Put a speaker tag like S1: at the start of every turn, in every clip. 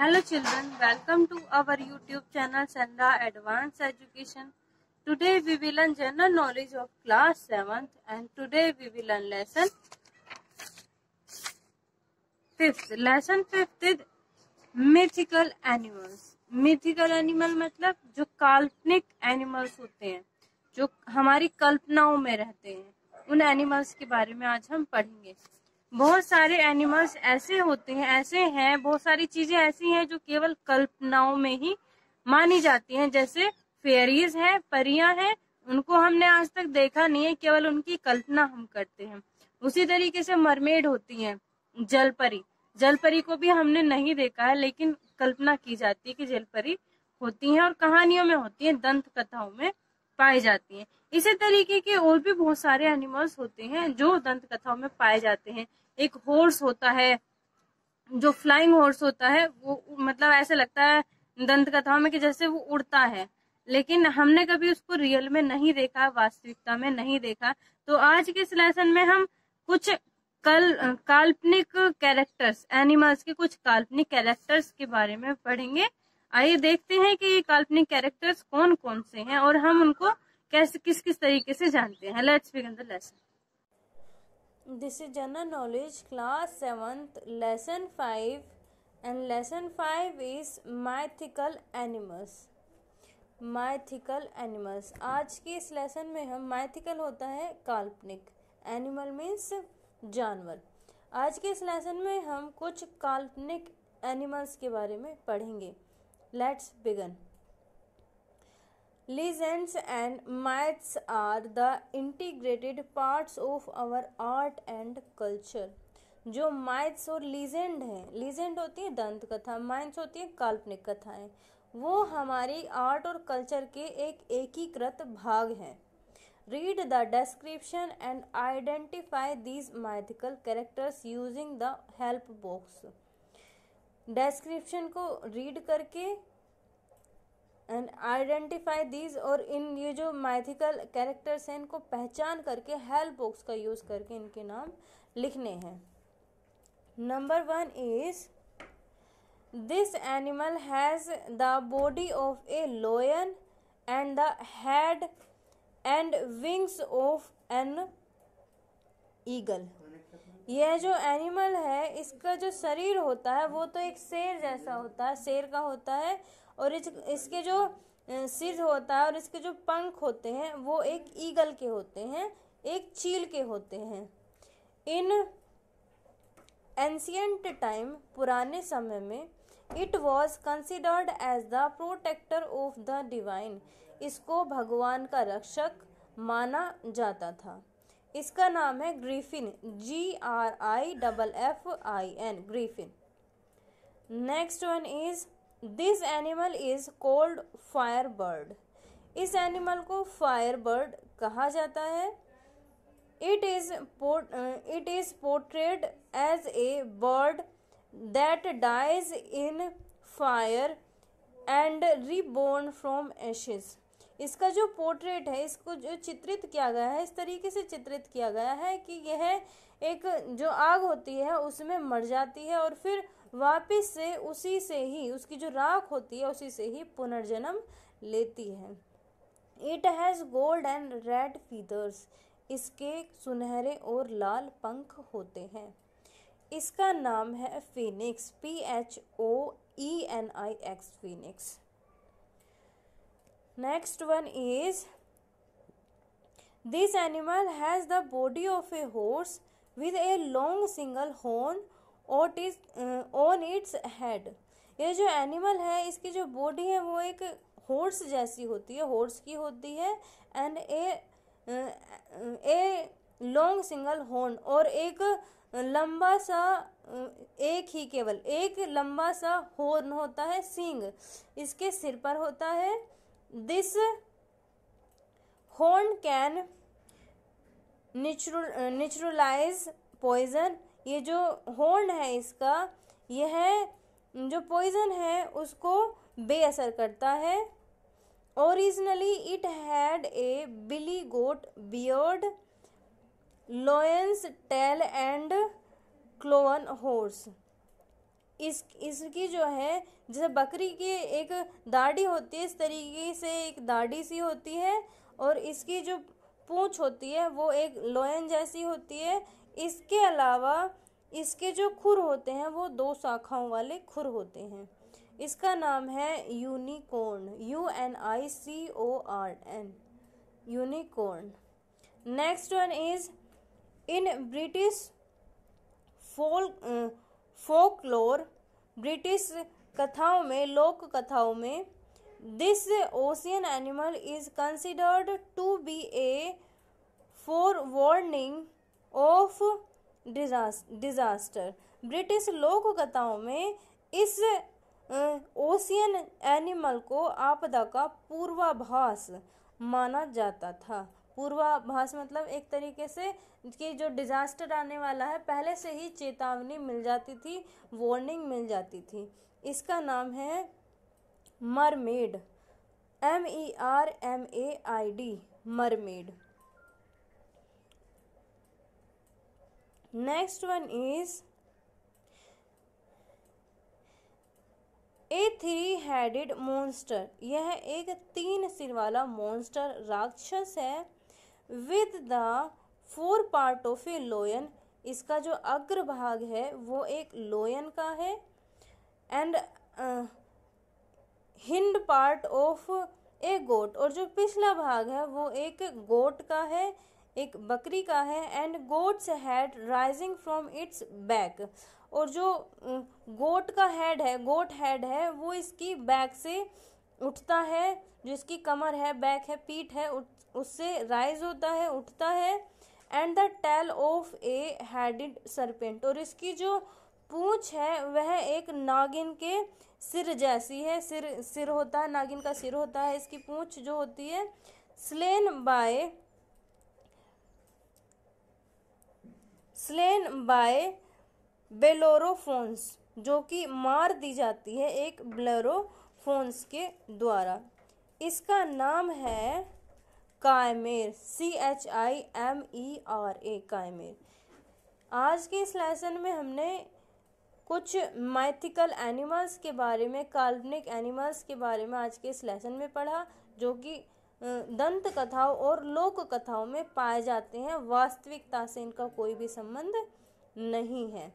S1: Hello children, welcome to our YouTube channel Sandra Advanced Education. Today we will learn general knowledge of class 7th and today we will learn lesson 5th. Lesson 5th is mythical animals. mythical animal मतलब जो काल्पनिक animals होते हैं जो हमारी कल्पनाओं में रहते हैं उन एनिमल्स के बारे में आज हम पढ़ेंगे बहुत सारे एनिमल्स ऐसे होते हैं, ऐसे हैं, बहुत सारी चीज़ें ऐसी हैं जो केवल कल्पनाओं में ही मानी जाती हैं। जैसे फेरीज है, परियाँ हैं, उनको हमने आज तक देखा नहीं है, केवल उनकी कल्पना हम करते हैं। उसी तरीके से मरमेड होती हैं, जलपरी। जलपरी को भी हमने नहीं देखा है, लेकिन कल्पना की जाती है कि जलपरी होती हैं और कहानियों में होती हैं, दंत कथाओं में पाई जाती हैं। इसी तरीके के और भी बहुत सारे एनिमल्स होते हैं जो दंत कथाओं में पाए जाते हैं। एक हॉर्स होता है, जो फ्लाइंग हॉर्स होता है, वो मतलब ऐसे लगता है दंत कथाओं में कि जैसे वो उड़ता है। लेकिन हमने कभी उसको रियल में नहीं देखा, वास्तविकता में नहीं देखा। तो आज के इस लेसन में हम कुछ कल, काल्पनिक कैरेक्टर्स एनिमल्स के कुछ काल्पनिक कैरेक्टर्स के बारे में पढ़ेंगे। आइए देखते हैं कि ये काल्पनिक कैरेक्टर्स कौन कौन से हैं और हम उनको कैसे किस किस तरीके से जानते हैं। Let's begin the lesson this is general knowledge class seventh lesson five and lesson five is mythical animals mythical animals आज के इस लेसन में हम माइथिकल होता है काल्पनिक. एनिमल मीन्स जानवर. आज के इस लेसन में हम कुछ काल्पनिक एनिमल्स के बारे में पढ़ेंगे. Let's begin legends and myths are the integrated parts of our art and culture जो माइट्स और लीजेंड हैं लीजेंड होती है दंत कथा माइट्स होती है काल्पनिक कथाएँ। वो हमारी आर्ट और कल्चर के एक एकीकृत भाग हैं। Read the description and identify these mythical characters using the help box. Description को रीड करके एंड आइडेंटिफाई दीज और इन ये जो माइथिकल कैरेक्टर्स हैं, इनको पहचान करके हेल्प बॉक्स का यूज़ करके इनके नाम लिखने हैं। Number one is this animal has the body of a lion and the head and wings of an eagle यह जो एनिमल है इसका जो शरीर होता है वो तो एक शेर जैसा होता है शेर का होता है और इस, इसके जो सिर होता है और इसके जो पंख होते हैं वो एक ईगल के होते हैं एक चील के होते हैं। इन एंशियंट टाइम पुराने समय में it was considered as the protector of the divine इसको भगवान का रक्षक माना जाता था। इसका नाम है griffin G R I double F I N griffin. Next one is this animal is called fire bird इस एनिमल को फायर बर्ड कहा जाता है। It is it is portrayed as a bird that dies in fire and reborn from ashes इसका जो portrait है, इसको जो चित्रित किया गया है, इस तरीके से चित्रित किया गया है कि यह एक जो आग होती है, उसमें मर जाती है और फिर वापस से उसी से ही, उसकी जो राख होती है, उसी से ही पुनर्जन्म लेती है। It has gold and red feathers इसके सुनहरे और लाल पंख होते हैं। इसका नाम है phoenix P H O E N I X phoenix next one is, this animal has the body of a horse with a long single horn और इज़ ऑन इट्स हेड ये जो एनिमल है, इसकी जो बॉडी है, वो एक horse जैसी होती है हॉर्स की होती है and a a long single horn और एक लंबा सा एक ही केवल, एक लंबा सा हॉर्न होता है सिंग इसके सिर पर होता है this horn can naturalise poison ये जो हॉर्न है इसका, यह जो पॉइजन है उसको बेअसर करता है। Originally it had a billy goat beard lion's tail and cloven horse इस, इसकी जो है, जैसे बकरी की एक दाढ़ी होती है, इस तरीके से एक दाढ़ी सी होती है और इसकी जो पूंछ होती है, वो एक लोयन जैसी होती है। इसके अलावा इसके जो खुर होते हैं, वो दो शाखाओं वाले खुर होते हैं। इसका नाम है unicorn, U N I C O R N, unicorn. Next one is in British folk folklore, British कथाओं में, लोक कथाओं में this ocean animal is considered to be a forewarning of disaster British लोक कथाओं में इस ओशियन एनिमल को आपदा का पूर्वाभास माना जाता था। पूर्वाभास मतलब एक तरीके से कि जो डिजास्टर आने वाला है, पहले से ही चेतावनी मिल जाती थी वार्निंग मिल जाती थी। इसका नाम है mermaid. M E R M A I D mermaid. Next one is a three headed monster यह एक तीन सिर वाला मॉन्स्टर राक्षस है। With the fore part of a lion इसका जो अग्र भाग है, वो एक लोयन का है and hind part of a goat और जो पिछला भाग है, वो एक गोट का है, एक बकरी का है and goat's head rising from its back और जो गोट का हेड है गोट हेड है, वो इसकी बैक से उठता है जो इसकी कमर है, बैक है, पीठ है उससे राइज होता है, उठता है and the tail of a headed serpent और इसकी जो पूंछ है, वह एक नागिन के सिर जैसी है। सिर सिर होता है, नागिन का सिर होता है। इसकी पूंछ जो होती है slain by slain by Bellerophon's जो कि मार दी जाती है एक ब्लेरोफोन्स के द्वारा। इसका नाम है chimera C H I M E R A chimera. आज के इस लेसन में हमने कुछ माइथिकल एनिमल्स के बारे में, काल्पनिक एनिमल्स के बारे में आज के इस लेसन में पढ़ा, जो कि दंत कथाओं और लोक कथाओं में पाए जाते हैं। वास्तविकता से इनका कोई भी संबंध नहीं है।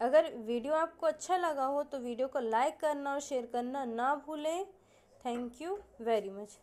S1: अगर वीडियो आपको अच्छा लगा हो तो वीडियो को लाइक करना और शेयर करना ना भूलें। Thank you very much.